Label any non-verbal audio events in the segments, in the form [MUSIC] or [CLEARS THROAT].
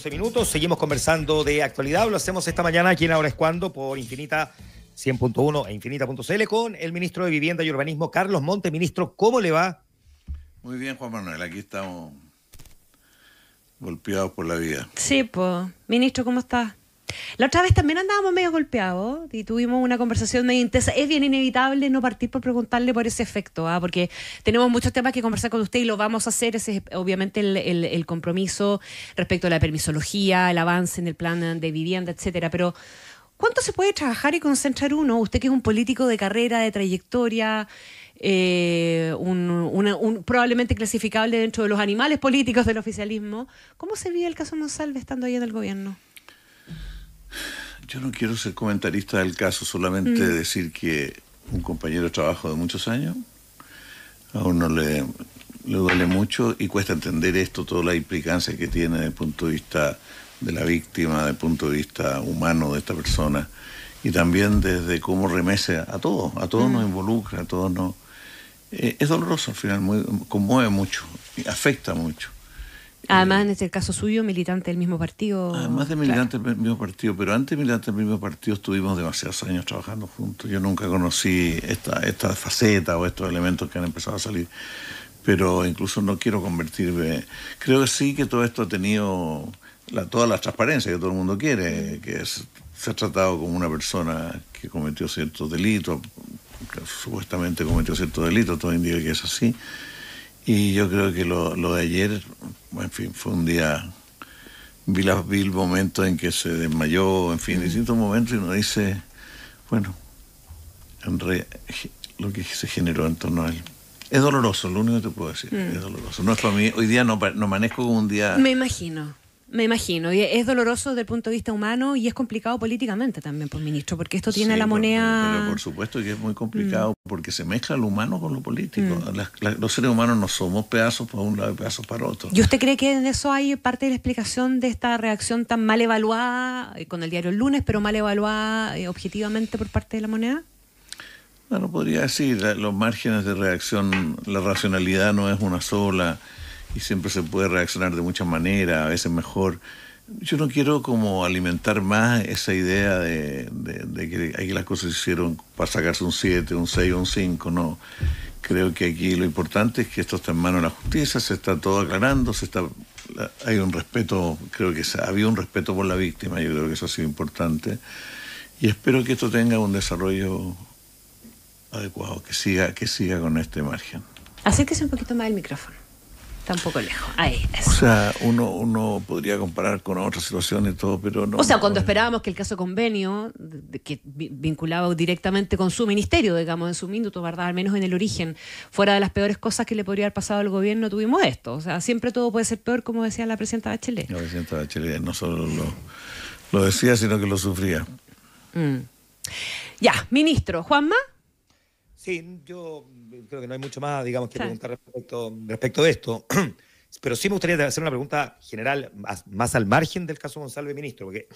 14 minutos. Seguimos conversando de actualidad. Lo hacemos esta mañana aquí en Ahora es Cuando por Infinita 100.1 e Infinita.cl con el ministro de Vivienda y Urbanismo, Carlos Monte. Ministro, ¿cómo le va? Muy bien, Juan Manuel. Aquí estamos golpeados por la vida. Sí, pues. Ministro, ¿cómo está? La otra vez también andábamos medio golpeados y tuvimos una conversación medio intensa. Es bien inevitable no partir por preguntarle por ese efecto, ¿ah? porque tenemos muchos temas que conversar con usted y lo vamos a hacer. Ese es obviamente el, compromiso respecto a la permisología, el avance en el plan de vivienda, etcétera. Pero, ¿cuánto se puede trabajar y concentrar uno? Usted que es un político de carrera, de trayectoria. Eh, un, probablemente clasificable dentro de los animales políticos del oficialismo. ¿Cómo se vive el caso Monsalve estando ahí en el gobierno? Yo no quiero ser comentarista del caso, solamente mm. decir que un compañero de trabajo de muchos años, a uno le, le duele mucho y cuesta entender esto, toda la implicancia que tiene desde el punto de vista de la víctima, desde el punto de vista humano de esta persona y también desde cómo remece a todos, a todos nos mm. involucra, a todos nos... Eh, es doloroso al final, muy, conmueve mucho, afecta mucho. Además, en este caso suyo, militante del mismo partido. Además de militante del mismo partido, pero antes de militante del mismo partido estuvimos demasiados años trabajando juntos. Yo nunca conocí esta, esta faceta o estos elementos que han empezado a salir. Pero incluso no quiero convertirme. Creo que sí que todo esto ha tenido la, toda la transparencia que todo el mundo quiere, que se ha tratado como una persona que cometió ciertos delitos, que supuestamente cometió ciertos delitos, todo indica que es así y yo creo que lo, lo de ayer, en fin, fue un día, vi, la, vi el momento en que se desmayó, en fin, distintos momentos y uno dice, bueno, en re, lo que se generó en torno a él. Es doloroso, lo único que te puedo decir, es doloroso. No es para mí, hoy día no, no manejo como un día... Me imagino. Me imagino, y es doloroso desde el punto de vista humano y es complicado políticamente también, pues ministro, porque esto tiene la moneda... Pero, por supuesto que es muy complicado mm. porque se mezcla lo humano con lo político. Mm. los seres humanos no somos pedazos para un lado y pedazos para otro. ¿Y usted cree que en eso hay parte de la explicación de esta reacción tan mal evaluada eh, con el diario el lunes, pero mal evaluada eh, objetivamente por parte de la moneda? Bueno, podría decir, los márgenes de reacción, la racionalidad no es una sola y siempre se puede reaccionar de muchas maneras, a veces mejor. Yo no quiero como alimentar más esa idea de, que aquí las cosas se hicieron para sacarse un 7, un 6 o un 5, no. Creo que aquí lo importante es que esto está en manos de la justicia, se está todo aclarando, se está, hay un respeto, creo que había un respeto por la víctima, yo creo que eso ha sido importante. Y espero que esto tenga un desarrollo adecuado, que siga, que siga con este margen. Acérquese un poquito más el micrófono tampoco lejos. Ahí, O sea, uno, uno podría comparar con otras situaciones y todo, pero no. O sea, cuando esperábamos que el caso convenio, que vinculaba directamente con su ministerio, digamos, en su minuto, ¿verdad? Al menos en el origen, fuera de las peores cosas que le podría haber pasado al gobierno, tuvimos esto. O sea, siempre todo puede ser peor, como decía la presidenta Bachelet. La presidenta Bachelet no solo lo, decía, sino que lo sufría. Mm. Ya, ministro, Juanma. Sí, yo creo que no hay mucho más, digamos, que preguntar respecto, respecto de esto. [CLEARS THROAT] Pero sí me gustaría hacer una pregunta general, más, al margen del caso González, ministro, porque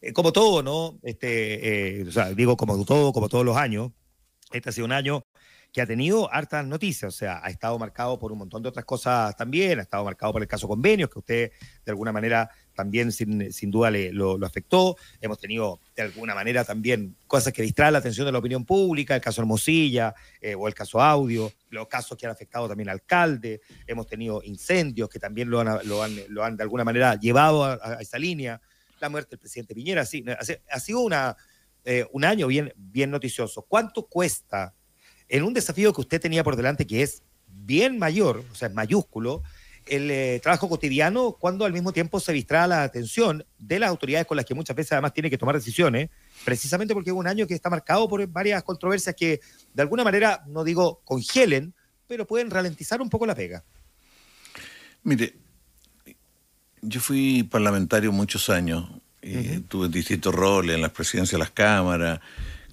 eh, como todo, ¿no? Este, eh, o sea, digo como todo, como todos los años, este ha sido un año que ha tenido hartas noticias, o sea, ha estado marcado por un montón de otras cosas también, ha estado marcado por el caso convenios, que usted de alguna manera también sin, sin duda le, lo, afectó. Hemos tenido de alguna manera también cosas que distraen la atención de la opinión pública, el caso Hermosilla eh, o el caso Audio, los casos que han afectado también al alcalde. Hemos tenido incendios que también lo han, lo han, lo han de alguna manera llevado a, esa línea. La muerte del presidente Piñera, sí, ha, sido una, eh, un año bien, bien noticioso. ¿Cuánto cuesta en un desafío que usted tenía por delante que es bien mayor, o sea, es mayúsculo, el eh, trabajo cotidiano cuando al mismo tiempo se distrae la atención de las autoridades con las que muchas veces además tiene que tomar decisiones, precisamente porque es un año que está marcado por varias controversias que de alguna manera, no digo congelen, pero pueden ralentizar un poco la pega. Mire, yo fui parlamentario muchos años, y tuve distintos roles en las presidencias de las cámaras,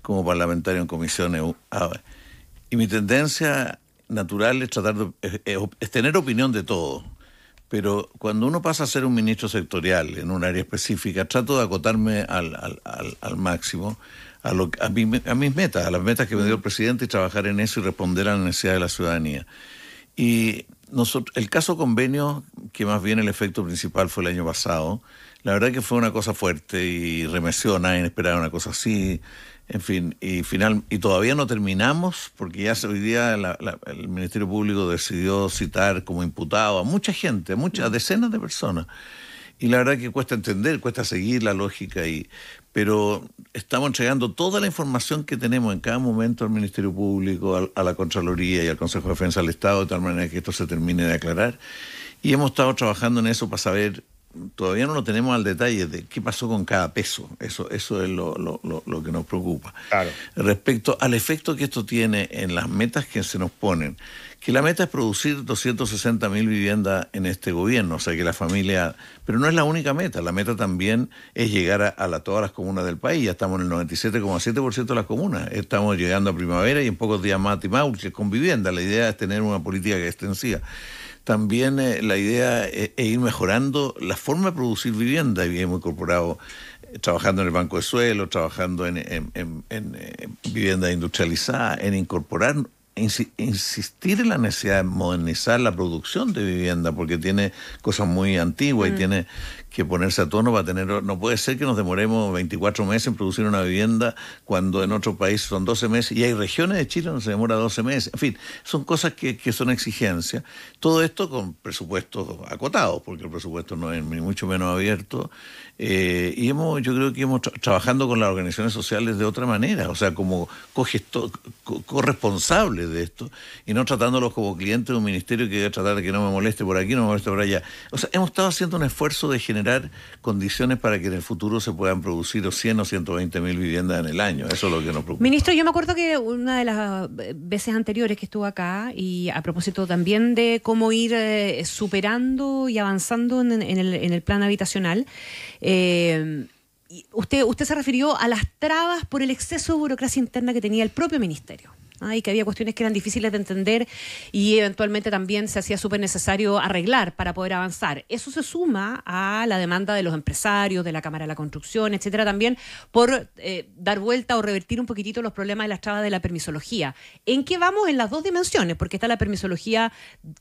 como parlamentario en comisiones. Y mi tendencia natural es tratar de es, tener opinión de todo. Pero cuando uno pasa a ser un ministro sectorial en un área específica, trato de acotarme al, al, al, máximo a, lo, a, a, mis metas, a las metas que me dio el presidente y trabajar en eso y responder a la necesidad de la ciudadanía. Y nosotros, el caso convenio, que más bien el efecto principal fue el año pasado, La verdad que fue una cosa fuerte y remeció, nadie esperaba una cosa así. En fin, y final y todavía no terminamos porque ya hoy día el Ministerio Público decidió citar como imputado a mucha gente, muchas decenas de personas. Y la verdad que cuesta entender, cuesta seguir la lógica y pero estamos entregando toda la información que tenemos en cada momento al Ministerio Público, a, la Contraloría y al Consejo de Defensa del Estado, de tal manera que esto se termine de aclarar. Y hemos estado trabajando en eso para saber todavía no lo tenemos al detalle de qué pasó con cada peso. Eso, eso es lo, lo, que nos preocupa. Respecto al efecto que esto tiene en las metas que se nos ponen, que la meta es producir 260 mil viviendas en este gobierno, o sea que la familia, pero no es la única meta, la meta también es llegar a, todas las comunas del país, ya estamos en el 97,7% de las comunas, estamos llegando a primavera y en pocos días más a Timauche con vivienda, la idea es tener una política extensiva. También eh, la idea es, ir mejorando la forma de producir vivienda y hemos incorporado eh, trabajando en el banco de suelo, trabajando en, en, eh, vivienda industrializada, en incorporar insistir en la necesidad de modernizar la producción de vivienda porque tiene cosas muy antiguas y mm. tiene que ponerse a tono para tener... No puede ser que nos demoremos 24 meses en producir una vivienda cuando en otro país son 12 meses y hay regiones de Chile donde se demora 12 meses. En fin, son cosas que, que son exigencias. Todo esto con presupuestos acotados, porque el presupuesto no es ni mucho menos abierto. Eh, y hemos, yo creo que hemos trabajando con las organizaciones sociales de otra manera, o sea, como corresponsables de esto y no tratándolos como clientes de un ministerio que debe tratar de que no me moleste por aquí, no me moleste por allá. O sea, hemos estado haciendo un esfuerzo de generar condiciones para que en el futuro se puedan producir 100 o 120 mil viviendas en el año. Eso es lo que nos preocupa. Ministro, yo me acuerdo que una de las veces anteriores que estuvo acá, y a propósito también de cómo ir eh, superando y avanzando en, el, plan habitacional, eh, usted, usted se refirió a las trabas por el exceso de burocracia interna que tenía el propio ministerio y que había cuestiones que eran difíciles de entender y eventualmente también se hacía súper necesario arreglar para poder avanzar. Eso se suma a la demanda de los empresarios, de la Cámara de la Construcción, etcétera, también por eh, dar vuelta o revertir un poquitito los problemas de las trabas de la permisología. ¿En qué vamos en las dos dimensiones? Porque está la permisología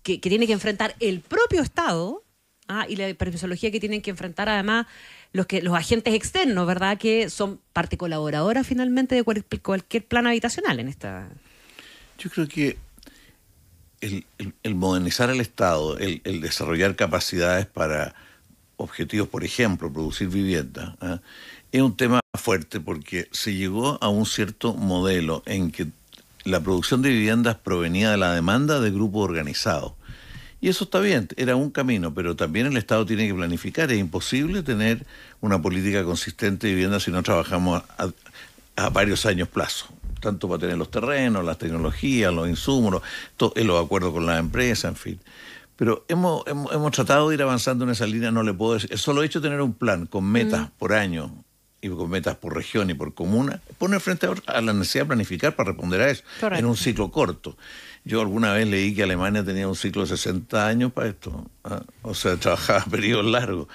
que, tiene que enfrentar el propio Estado ¿ah? y la permisología que tienen que enfrentar además los, que, los agentes externos, ¿verdad? Que son parte colaboradora finalmente de cualquier plan habitacional en esta... Yo creo que el, modernizar el Estado, el, desarrollar capacidades para objetivos, por ejemplo, producir vivienda, ¿ah? es un tema fuerte porque se llegó a un cierto modelo en que la producción de viviendas provenía de la demanda de grupos organizados. Y eso está bien, era un camino, pero también el Estado tiene que planificar. Es imposible tener una política consistente de vivienda si no trabajamos a varios años plazo tanto para tener los terrenos, las tecnologías, los insumos, todo, en los acuerdos con las empresas, en fin. Pero hemos, hemos, tratado de ir avanzando en esa línea, no le puedo decir. Solo hecho de tener un plan con metas por año y con metas por región y por comuna, pone frente a la necesidad de planificar para responder a eso en un ciclo corto. Yo alguna vez leí que Alemania tenía un ciclo de 60 años para esto. ¿ah? O sea, [LAUGHS] trabajaba periodos largos.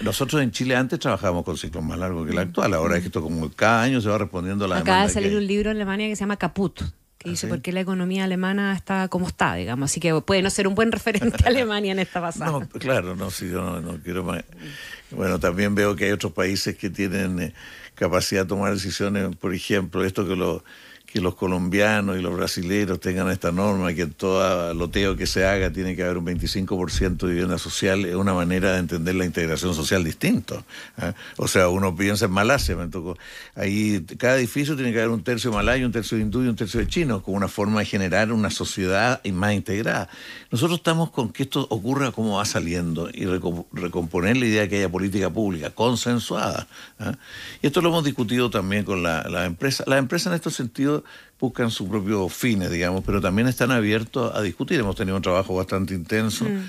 Nosotros en Chile antes trabajábamos con ciclos más largos que el actual. Ahora es que esto como cada año se va respondiendo a la Acaba de salir un libro en Alemania que se llama Caput que ¿Ah, dice por qué la economía alemana está como está, digamos. Así que puede no ser un buen referente Alemania en esta pasada. No, claro, no, si yo no, quiero más. Bueno, también veo que hay otros países que tienen eh, capacidad de tomar decisiones, por ejemplo, esto que lo que los colombianos y los brasileños tengan esta norma, que en todo loteo que se haga tiene que haber un 25% de vivienda social, es una manera de entender la integración social distinto. ¿ah? O sea, uno piensa en Malasia, me tocó. Ahí cada edificio tiene que haber un tercio malayo, un tercio hindú y un tercio de chino, como una forma de generar una sociedad más integrada. Nosotros estamos con que esto ocurra como va saliendo y recomponer la idea de que haya política pública consensuada. ¿ah? Y esto lo hemos discutido también con la, la empresa. La empresa en estos sentidos buscan sus propios fines, digamos, pero también están abiertos a discutir. Hemos tenido un trabajo bastante intenso. Mm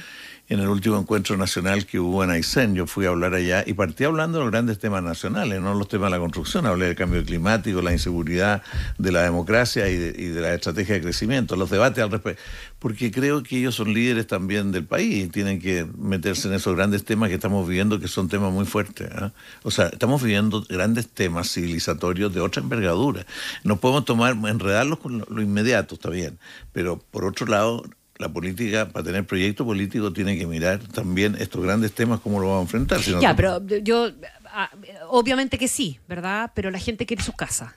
en el último encuentro nacional que hubo en Aysén. Yo fui a hablar allá y partí hablando de los grandes temas nacionales, no los temas de la construcción. Hablé del cambio climático, la inseguridad, de la democracia y de, la estrategia de crecimiento, los debates al respecto. Porque creo que ellos son líderes también del país y tienen que meterse en esos grandes temas que estamos viviendo, que son temas muy fuertes. ¿ah? O sea, estamos viviendo grandes temas civilizatorios de otra envergadura. No podemos tomar, enredarlos con lo, inmediato, está bien. Pero por otro lado, la política, para tener proyecto político, tiene que mirar también estos grandes temas, cómo lo vamos a enfrentar. ya, pero yo, ah, obviamente que sí, ¿verdad? Pero la gente quiere su casa.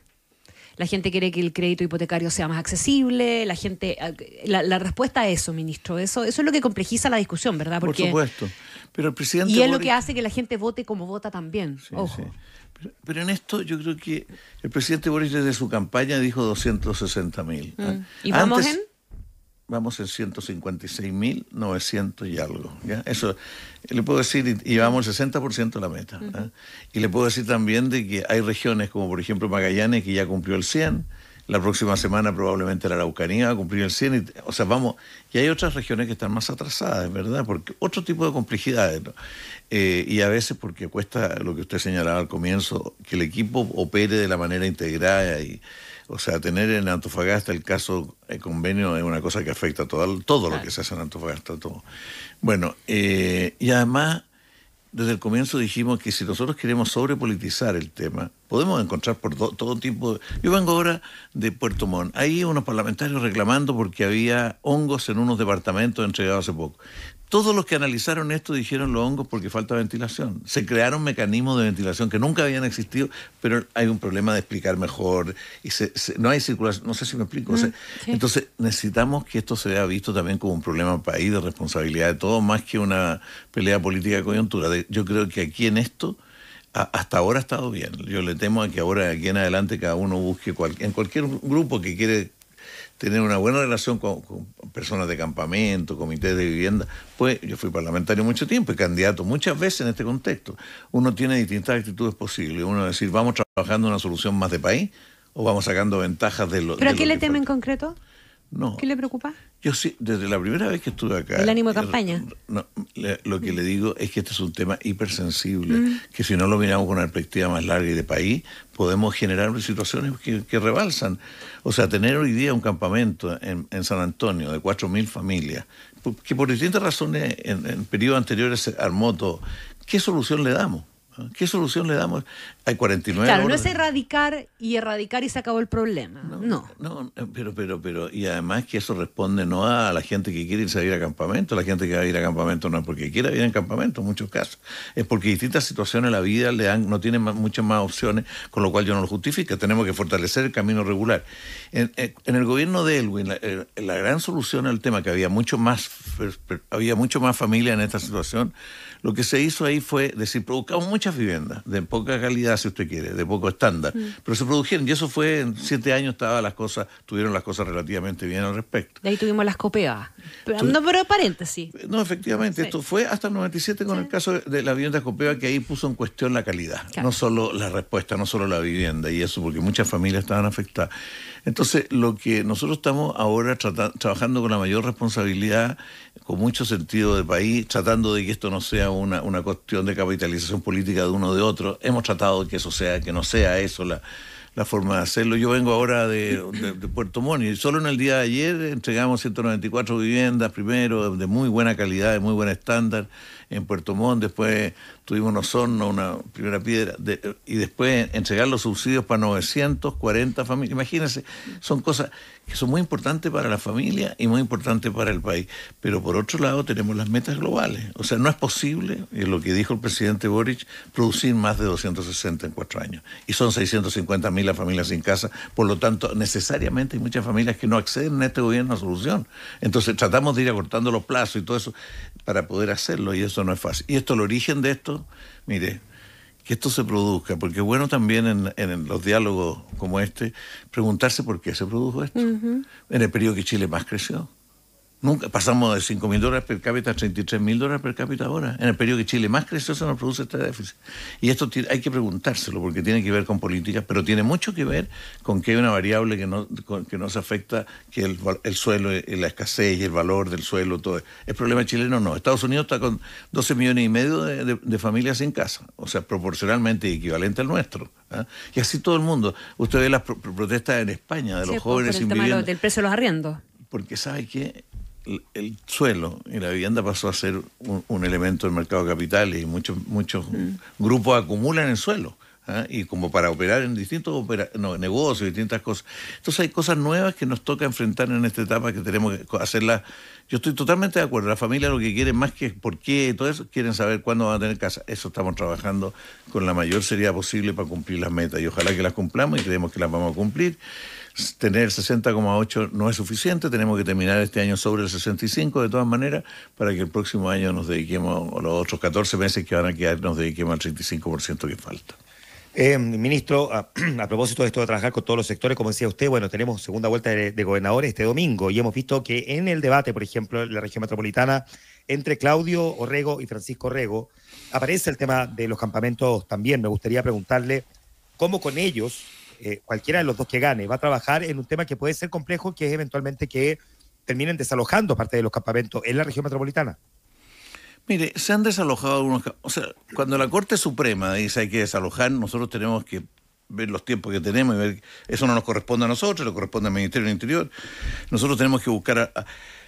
La gente quiere que el crédito hipotecario sea más accesible, la gente... Ah, la, respuesta a eso, ministro, eso, eso es lo que complejiza la discusión, ¿verdad? Porque, Por supuesto. Pero el presidente y es lo que hace que la gente vote como vota también. Ojo. Pero, en esto yo creo que el presidente Boris desde su campaña dijo 260 mil. ¿ah? Mm. ¿Y vamos en? Vamos en 156.900 y algo. ¿ya? Eso le puedo decir, y llevamos el 60% de la meta. ¿ah? Y le puedo decir también de que hay regiones como por ejemplo Magallanes que ya cumplió el 100, la próxima semana probablemente la Araucanía va a cumplir el 100. o sea, vamos, y hay otras regiones que están más atrasadas, ¿verdad? Porque otro tipo de complejidades. Eh, y a veces porque cuesta, lo que usted señalaba al comienzo, que el equipo opere de la manera integrada y, o sea, tener en Antofagasta el caso, el convenio es una cosa que afecta a todo, todo lo que se hace en Antofagasta, todo. Bueno, eh, y además desde el comienzo dijimos que si nosotros queremos sobrepolitizar el tema, podemos encontrar por todo tipo. De... Yo vengo ahora de Puerto Montt. Ahí unos parlamentarios reclamando porque había hongos en unos departamentos entregados hace poco. Todos los que analizaron esto dijeron los hongos porque falta ventilación. Se crearon mecanismos de ventilación que nunca habían existido, pero hay un problema de explicar mejor. y No hay circulación, no sé si me explico. Mm, entonces necesitamos que esto se vea visto también como un problema país, de responsabilidad de todos, más que una pelea política de coyuntura. Yo creo que aquí en esto hasta ahora ha estado bien. Yo le temo a que ahora, aquí en adelante, cada uno busque en cualquier grupo que quiere tener una buena relación con, personas de campamento, comités de vivienda. Pues yo fui parlamentario mucho tiempo y candidato muchas veces en este contexto. Uno tiene distintas actitudes posibles. Uno decir, vamos trabajando una solución más de país o vamos sacando ventajas de lo ¿Pero a qué le teme en concreto? No. ¿Qué le preocupa? Yo sí, desde la primera vez que estuve acá. El ánimo de campaña. No, lo que le digo es que este es un tema hipersensible, mm. que si no lo miramos con una perspectiva más larga y de país, podemos generar situaciones que, rebalsan. O sea, tener hoy día un campamento en, San Antonio de 4.000 familias, que por distintas razones en, en periodos anteriores se armó todo, ¿qué solución le damos? ¿Qué solución le damos? Hay 49 Claro, no es erradicar y erradicar y se acabó el problema. No. No, pero, pero, pero, y además que eso responde no a la gente que quiere irse a ir a campamento, la gente que va a ir a campamento no es porque quiera ir a campamento en muchos casos, es porque distintas situaciones en la vida le dan, no tienen muchas más opciones, con lo cual yo no lo justifico. Tenemos que fortalecer el camino regular. En, el gobierno de Elwin, eh, la, gran solución al tema, que había mucho más, había mucho más familia en esta situación, lo que se hizo ahí fue decir, produzcamos muchas viviendas, de poca calidad, si usted quiere, de poco estándar, mm. pero se produjeron, y eso fue, en siete años estaba las cosas, tuvieron las cosas relativamente bien al respecto. De ahí tuvimos las copeas. no, pero paréntesis. No, efectivamente, esto fue hasta el 97 con el caso de la vivienda copea que ahí puso en cuestión la calidad, no solo la respuesta, no solo la vivienda, y eso porque muchas familias estaban afectadas. Entonces, lo que nosotros estamos ahora trabajando con la mayor responsabilidad, con mucho sentido de país, tratando de que esto no sea una, una cuestión de capitalización política de uno de otro. Hemos tratado de que eso sea, que no sea eso la, la forma de hacerlo. Yo vengo ahora de, Puerto Montt y solo en el día de ayer entregamos 194 viviendas, primero, de muy buena calidad, de muy buen estándar en Puerto Montt, después tuvimos unos hornos, una primera piedra, y después entregar los subsidios para 940 familias. Imagínense, son cosas que son muy importantes para la familia y muy importantes para el país. Pero por otro lado tenemos las metas globales. O sea, no es posible, y es lo que dijo el presidente Boric, producir más de 260 en cuatro años. Y son 650 mil las familias sin casa. Por lo tanto, necesariamente hay muchas familias que no acceden a este gobierno a solución. Entonces tratamos de ir acortando los plazos y todo eso para poder hacerlo y eso no es fácil. Y esto, el origen de esto, mire, que esto se produzca, porque es bueno también en, los diálogos como este preguntarse por qué se produjo esto. En el periodo que Chile más creció. Nunca pasamos de 5 mil dólares per cápita a 33 mil dólares per cápita ahora. En el periodo que Chile más creció se nos produce este déficit. Y esto hay que preguntárselo porque tiene que ver con políticas, pero tiene mucho que ver con que hay una variable que no, que nos afecta, que el, el suelo, la escasez y el valor del suelo, todo. El problema chileno no. Estados Unidos está con 12 millones y medio de, familias sin casa, o sea, proporcionalmente equivalente al nuestro. ¿ah? Y así todo el mundo. Usted ve las protestas en España de los jóvenes sin vivienda. del precio de los arriendos. Porque sabe que el suelo y la vivienda pasó a ser un, elemento del mercado de capitales y muchos muchos mm. grupos acumulan el suelo. ¿ah? y como para operar en distintos negocios, distintas cosas. Entonces hay cosas nuevas que nos toca enfrentar en esta etapa que tenemos que hacerlas. Yo estoy totalmente de acuerdo. La familia lo que quiere más que por qué, todo eso, quieren saber cuándo van a tener casa. Eso estamos trabajando con la mayor seriedad posible para cumplir las metas y ojalá que las cumplamos y creemos que las vamos a cumplir tener 60,8 no es suficiente, tenemos que terminar este año sobre el 65 de todas maneras para que el próximo año nos dediquemos, o los otros 14 meses que van a quedar, nos dediquemos al 35% que falta. Eh, ministro, [CLEARS THROAT] a, propósito de esto de trabajar con todos los sectores, como decía usted, bueno, tenemos segunda vuelta de, gobernadores este domingo y hemos visto que en el debate, por ejemplo, en la región metropolitana, entre Claudio Orrego y Francisco Orrego, aparece el tema de los campamentos también. Me gustaría preguntarle cómo con ellos eh, cualquiera de los dos que gane, va a trabajar en un tema que puede ser complejo, que es eventualmente que terminen desalojando parte de los campamentos en la región metropolitana. Mire, se han desalojado algunos. O sea, cuando la Corte Suprema dice hay que desalojar, nosotros tenemos que ver los tiempos que tenemos y ver. Eso no nos corresponde a nosotros, le corresponde al Ministerio del Interior. Nosotros tenemos que buscar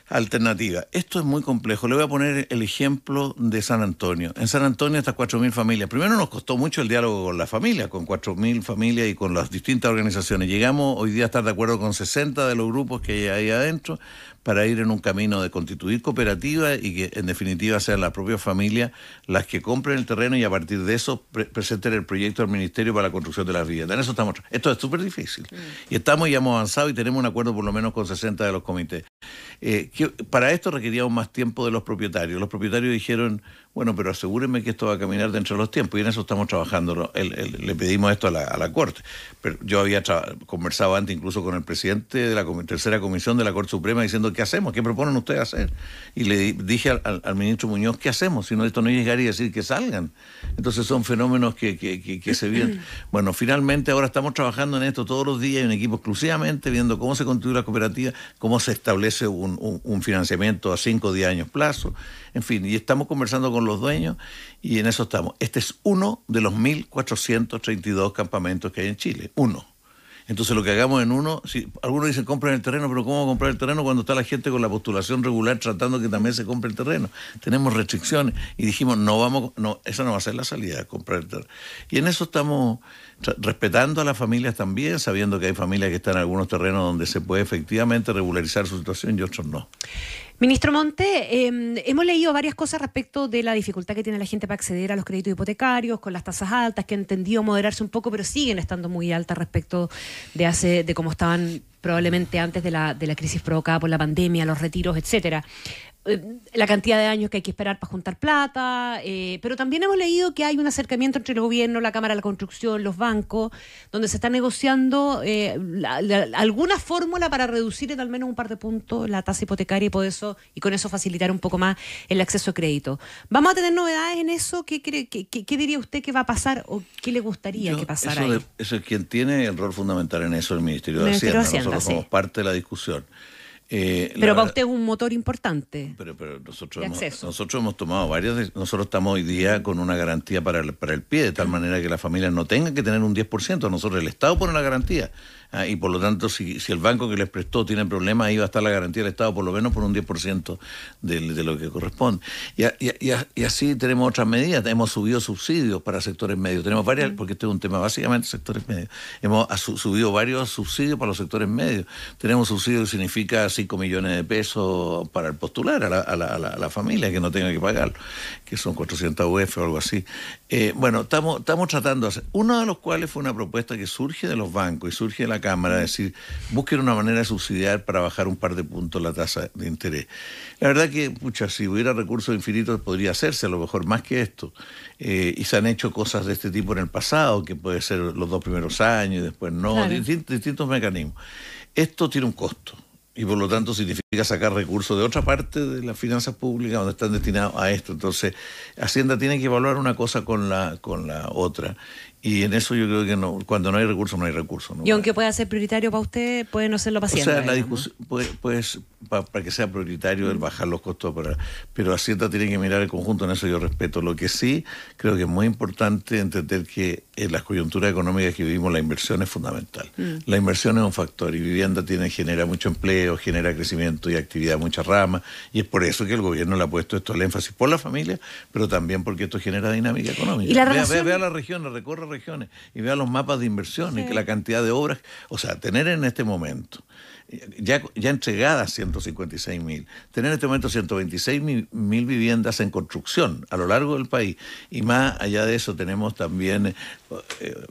alternativa. Esto es muy complejo. Le voy a poner el ejemplo de San Antonio. En San Antonio estas 4.000 familias. Primero nos costó mucho el diálogo con la familia, con 4.000 familias y con las distintas organizaciones. Llegamos hoy día a estar de acuerdo con 60 de los grupos que hay ahí adentro para ir en un camino de constituir cooperativas y que en definitiva sean las propias familias las que compren el terreno y a partir de eso presenten el proyecto al Ministerio para la construcción de las viviendas. En eso estamos. Esto es súper difícil. Mm. Y estamos y hemos avanzado y tenemos un acuerdo por lo menos con 60 de los comités. Eh, para esto requeríamos más tiempo de los propietarios. Los propietarios dijeron, bueno, pero asegúrenme que esto va a caminar dentro de los tiempos y en eso estamos trabajando. le pedimos esto a la, Corte. Pero yo había conversado antes incluso con el presidente de la tercera comisión de la Corte Suprema diciendo, ¿qué hacemos? ¿Qué proponen ustedes hacer? Y le dije al, ministro Muñoz, ¿qué hacemos? Si no, esto no llegaría a decir que salgan. Entonces son fenómenos que, que, se vienen. [CLEARS THROAT] Bueno, finalmente ahora estamos trabajando en esto todos los días, en equipo exclusivamente, viendo cómo se constituye la cooperativa, cómo se establece un, un financiamiento a 5 o 10 años plazo en fin, y estamos conversando con los dueños y en eso estamos. Este es uno de los 1.432 campamentos que hay en Chile, uno. Entonces lo que hagamos en uno, si algunos dicen compren el terreno, pero ¿cómo comprar el terreno cuando está la gente con la postulación regular tratando que también se compre el terreno? Tenemos restricciones y dijimos, no vamos, no, esa no va a ser la salida, comprar el terreno. Y en eso estamos respetando a las familias también, sabiendo que hay familias que están en algunos terrenos donde se puede efectivamente regularizar su situación y otros no. Ministro Monte, em, hemos leído varias cosas respecto de la dificultad que tiene la gente para acceder a los créditos hipotecarios, con las tasas altas, que han moderarse un poco, pero siguen estando muy altas respecto de hace, de cómo estaban probablemente antes de la, de la crisis provocada por la pandemia, los retiros, etcétera. La cantidad de años que hay que esperar para juntar plata, eh, pero también hemos leído que hay un acercamiento entre el gobierno, la Cámara de la Construcción, los bancos, donde se está negociando eh, alguna fórmula para reducir en al menos un par de puntos la tasa hipotecaria y, por eso, y con eso facilitar un poco más el acceso a crédito. ¿Vamos a tener novedades en eso? ¿Qué, qué, diría usted que va a pasar o qué le gustaría que pasara? Eso, eso, es quien tiene el rol fundamental en eso, el Ministerio de Hacienda. Nosotros somos parte de la discusión. Eh, pero para usted es un motor importante. Pero, pero nosotros, hemos, nosotros hemos tomado varias. nosotros estamos hoy día con una garantía para el, para el pie, de tal manera que la familia no tenga que tener un 10%. Nosotros, el Estado pone la garantía. Ah, y por lo tanto, si, si, el banco que les prestó tiene problemas, ahí va a estar la garantía del Estado por lo menos por un 10% de, de, lo que corresponde. Y, así tenemos otras medidas. Hemos subido subsidios para sectores medios. Tenemos varias, porque este es un tema básicamente sectores medios. Hemos subido varios subsidios para los sectores medios. Tenemos subsidios que significa 5 millones de pesos para el postular a la, a la, a la, familia que no tenga que pagarlo, que son 400 UF o algo así. Eh, bueno, estamos, estamos tratando de hacer. Uno de los cuales fue una propuesta que surge de los bancos y surge de la Cámara, es decir, busquen una manera de subsidiar para bajar un par de puntos la tasa de interés. La verdad que, pucha, si hubiera recursos infinitos podría hacerse, a lo mejor más que esto. Eh, y se han hecho cosas de este tipo en el pasado, que puede ser los dos primeros años y después no, distintos mecanismos. Esto tiene un costo y por lo tanto significa sacar recursos de otra parte de las finanzas públicas donde están destinados a esto. Entonces, Hacienda tiene que evaluar una cosa con la, con la otra. Y en eso yo creo que no, cuando no hay recursos, no hay recursos. y aunque pueda ser prioritario para usted, puede no serlo para O sea, la discusión, pues, para, que sea prioritario el bajar los costos, para, pero Hacienda tiene que mirar el conjunto, en eso yo respeto. Lo que sí creo que es muy importante entender que en las coyunturas económicas que vivimos la inversión es fundamental. Mm. La inversión es un factor y vivienda tiene genera mucho empleo genera crecimiento y actividad muchas ramas, y es por eso que el gobierno le ha puesto esto el énfasis por la familia, pero también porque esto genera dinámica económica. ¿Y la vea, vea, las regiones, recorre regiones y vea los mapas de inversión y que la cantidad de obras, o sea, tener en este momento ya, ya entregadas 156 mil, tener en este momento 126 mil, viviendas en construcción a lo largo del país y más allá de eso tenemos también eh,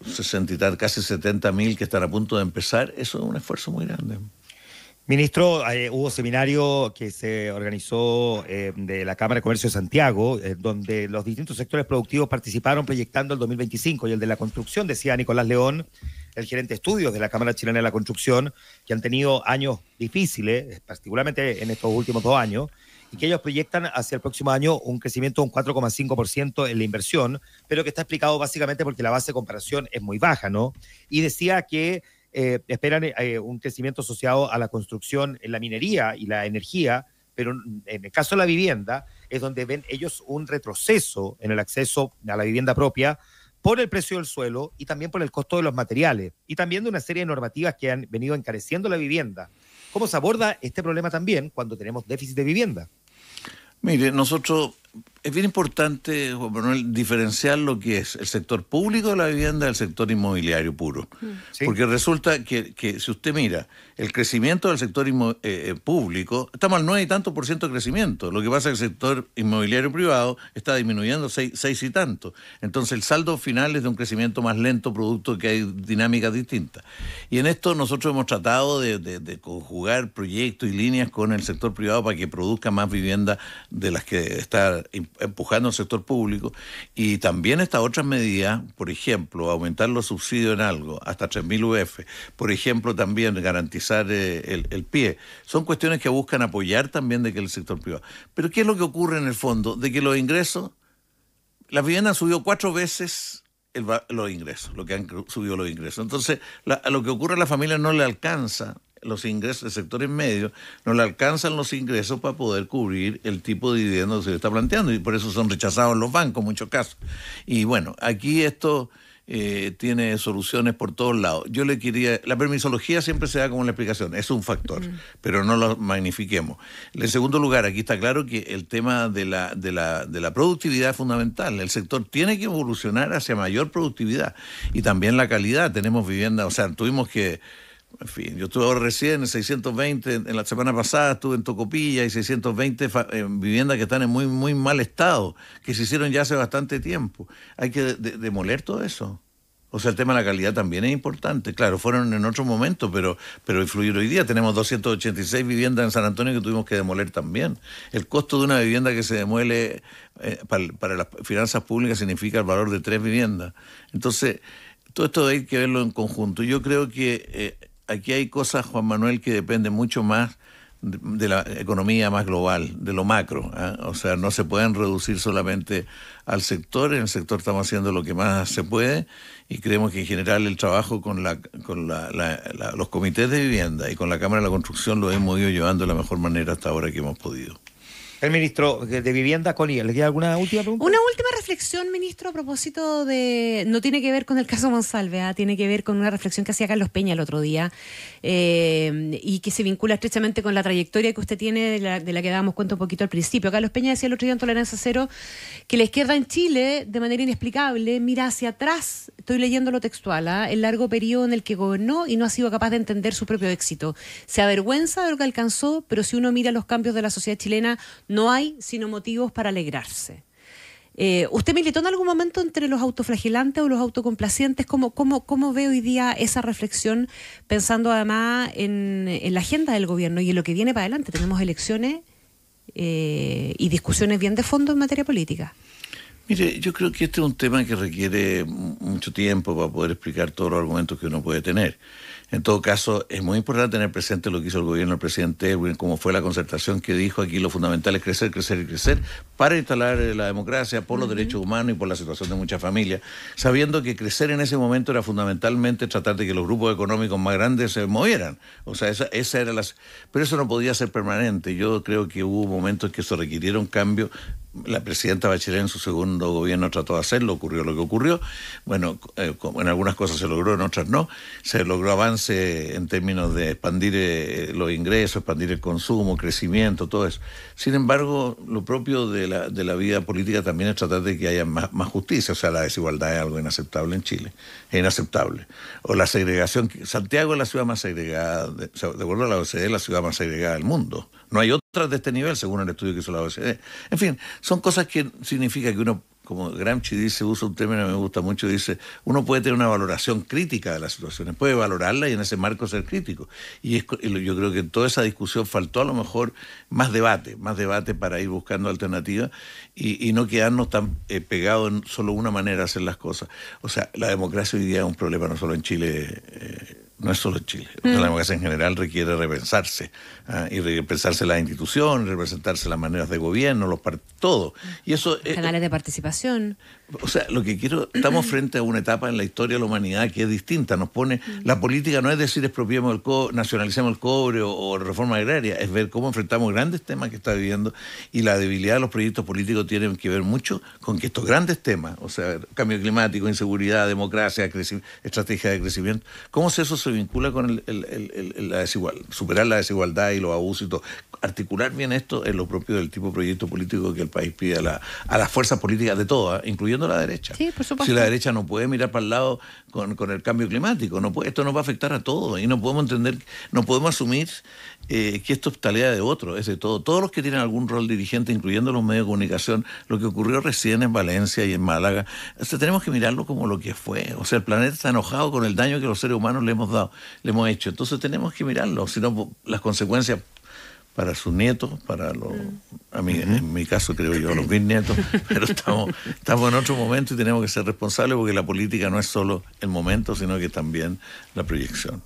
casi 70 mil que están a punto de empezar, eso es un esfuerzo muy grande. Ministro, eh, hubo seminario que se organizó eh, de la Cámara de Comercio de Santiago, eh, donde los distintos sectores productivos participaron proyectando el 2025 y el de la construcción, decía Nicolás León, el gerente de estudios de la Cámara Chilena de la Construcción, que han tenido años difíciles, particularmente en estos últimos dos años, y que ellos proyectan hacia el próximo año un crecimiento de un 4,5% en la inversión, pero que está explicado básicamente porque la base de comparación es muy baja, ¿no? Y decía que eh, esperan eh, un crecimiento asociado a la construcción en la minería y la energía, pero en el caso de la vivienda es donde ven ellos un retroceso en el acceso a la vivienda propia por el precio del suelo y también por el costo de los materiales y también de una serie de normativas que han venido encareciendo la vivienda. ¿Cómo se aborda este problema también cuando tenemos déficit de vivienda? Mire, nosotros es bien importante, Juan Manuel, diferenciar lo que es el sector público de la vivienda del sector inmobiliario puro. Porque resulta que, si usted mira el crecimiento del sector eh, eh, público, estamos al 9 y tanto por ciento de crecimiento. Lo que pasa es que el sector inmobiliario privado está disminuyendo 6, y tanto. Entonces el saldo final es de un crecimiento más lento, producto que hay dinámicas distintas. Y en esto nosotros hemos tratado de, de conjugar proyectos y líneas con el sector privado para que produzca más vivienda de las que está empujando al sector público y también estas otras medidas, por ejemplo, aumentar los subsidios en algo hasta 3.000 UF, por ejemplo, también garantizar eh, el, pie, son cuestiones que buscan apoyar también de que el sector privado. Pero ¿qué es lo que ocurre en el fondo? De que los ingresos, la vivienda subió cuatro veces los ingresos, lo que han subido los ingresos. Entonces, a lo que ocurre a la familia no le alcanza los ingresos del sector medio, no le alcanzan los ingresos para poder cubrir el tipo de dividendos que se le está planteando y por eso son rechazados los bancos en muchos casos. Y bueno, aquí esto... Eh, tiene soluciones por todos lados. Yo le quería, la permisología siempre se da como la explicación, es un factor, pero no lo magnifiquemos. En segundo lugar, aquí está claro que el tema de la, de, la, de la productividad es fundamental. El sector tiene que evolucionar hacia mayor productividad y también la calidad. Tenemos vivienda, o sea, tuvimos que en fin, yo estuve ahora recién en 620, en la semana pasada estuve en Tocopilla y 620 viviendas que están en muy, muy mal estado, que se hicieron ya hace bastante tiempo. Hay que demoler todo eso. O sea, el tema de la calidad también es importante. Claro, fueron en otro momento, pero, pero influir hoy día. Tenemos 286 viviendas en San Antonio que tuvimos que demoler también. El costo de una vivienda que se demuele eh, para, las finanzas públicas significa el valor de tres viviendas. Entonces, todo esto hay que verlo en conjunto. Yo creo que eh, aquí hay cosas, Juan Manuel, que dependen mucho más de, la economía más global, de lo macro. ¿ah? O sea, no se pueden reducir solamente al sector. En el sector estamos haciendo lo que más se puede y creemos que en general el trabajo con, la, con los comités de vivienda y con la Cámara de la Construcción lo hemos ido llevando de la mejor manera hasta ahora que hemos podido. El ministro de Vivienda, Conía, ¿le queda alguna última pregunta? Una última reflexión, ministro, a propósito de. No tiene que ver con el caso Monsalve, ¿ah? tiene que ver con una reflexión que hacía Carlos Peña el otro día eh, y que se vincula estrechamente con la trayectoria que usted tiene, de la, que dábamos cuenta un poquito al principio. Carlos Peña decía el otro día en Tolerancia Cero que la izquierda en Chile, de manera inexplicable, mira hacia atrás, estoy leyendo lo textual, ¿ah? el largo periodo en el que gobernó y no ha sido capaz de entender su propio éxito. Se avergüenza de lo que alcanzó, pero si uno mira los cambios de la sociedad chilena, no hay sino motivos para alegrarse. Eh, ¿Usted militó en algún momento entre los autoflagelantes o los autocomplacientes? ¿Cómo, cómo, cómo ve hoy día esa reflexión pensando además en, la agenda del gobierno y en lo que viene para adelante? Tenemos elecciones eh, y discusiones bien de fondo en materia política. Mire, yo creo que este es un tema que requiere mucho tiempo para poder explicar todos los argumentos que uno puede tener. En todo caso, es muy importante tener presente lo que hizo el gobierno del presidente Edwin, cómo fue la concertación que dijo aquí lo fundamental es crecer, crecer y crecer para instalar eh, la democracia por los derechos humanos y por la situación de muchas familias, sabiendo que crecer en ese momento era fundamentalmente tratar de que los grupos económicos más grandes se movieran. O sea, esa, era la... Pero eso no podía ser permanente. Yo creo que hubo momentos que eso requirieron cambio la presidenta Bachelet en su segundo gobierno trató de hacerlo, ocurrió lo que ocurrió. Bueno, eh, en algunas cosas se logró, en otras no. Se logró avance en términos de expandir eh, los ingresos, expandir el consumo, crecimiento, todo eso. Sin embargo, lo propio de la, de la vida política también es tratar de que haya más, justicia. O sea, la desigualdad es algo inaceptable en Chile. Es inaceptable. O la segregación. Santiago es la ciudad más segregada, de, de acuerdo a la OCDE, es la ciudad más segregada del mundo. No hay otras de este nivel, según el estudio que hizo la OCDE. En fin, son cosas que significa que uno, como Gramsci dice, usa un término que me gusta mucho, dice, uno puede tener una valoración crítica de las situaciones, puede valorarla y en ese marco ser crítico. Y yo creo que en toda esa discusión faltó a lo mejor más debate, más debate para ir buscando alternativas y, y no quedarnos tan eh, pegados en solo una manera de hacer las cosas. O sea, la democracia hoy día es un problema no solo en Chile. Eh, no es solo Chile. Mm. La democracia en general requiere repensarse ¿ah? y repensarse las instituciones, repensarse las maneras de gobierno, los todo. Y eso canales de participación. O sea, lo que quiero, estamos [CLEARS THROAT] frente a una etapa en la historia de la humanidad que es distinta. Nos pone, la política no es decir expropiemos el cobre, nacionalicemos el cobre o, o, reforma agraria, es ver cómo enfrentamos grandes temas que está viviendo y la debilidad de los proyectos políticos tienen que ver mucho con que estos grandes temas, o sea, cambio climático, inseguridad, democracia, estrategia de crecimiento, cómo eso se vincula con el, el, el, la desigualdad, superar la desigualdad y los abusos y todo. Articular bien esto es lo propio del tipo de proyecto político que el país pide a, la, a las fuerzas políticas de todas, incluyendo la derecha. Sí, por supuesto. Si la derecha no puede mirar para el lado con, con el cambio climático, no puede, esto nos va a afectar a todos y no podemos entender, no podemos asumir eh, que esto es tarea de otros, es de todo. Todos los que tienen algún rol dirigente, incluyendo los medios de comunicación, lo que ocurrió recién en Valencia y en Málaga, o sea, tenemos que mirarlo como lo que fue. O sea, el planeta está enojado con el daño que los seres humanos le hemos dado, le hemos hecho. Entonces tenemos que mirarlo, si no las consecuencias para sus nietos, para los, a mí, en mi caso creo yo, los bisnietos, [LAUGHS] pero estamos, estamos en otro momento y tenemos que ser responsables porque la política no es solo el momento, sino que también la proyección.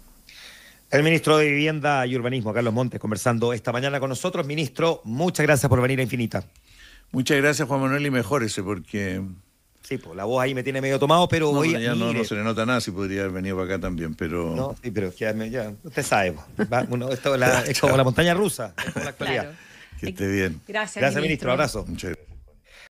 El ministro de Vivienda y Urbanismo, Carlos Montes, conversando esta mañana con nosotros. Ministro, muchas gracias por venir a Infinita. Muchas gracias, Juan Manuel, y mejórese porque Sí, pues la voz ahí me tiene medio tomado, pero no, hoy. Ya no, no, se le nota nada si podría haber venido para acá también, pero. No, sí, pero ya, ya usted sabe, va, uno, esto es, la, es como la montaña rusa, es la actualidad. Claro. Que esté bien. Gracias, Gracias, ministro. ministro. Abrazo. Muchas gracias.